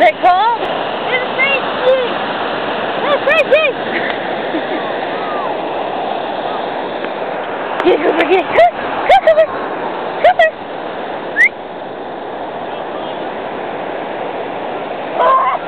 it cold? It's crazy. It's crazy. Get over come over. Come over. Ah!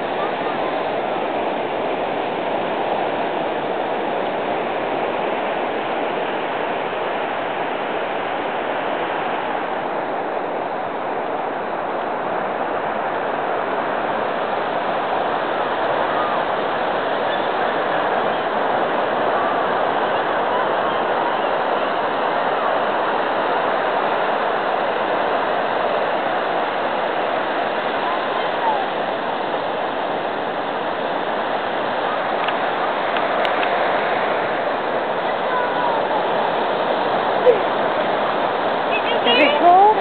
Is it cold?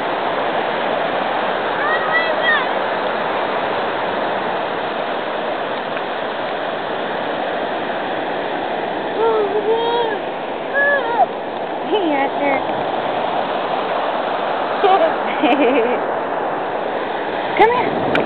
Yeah, sure. Come here.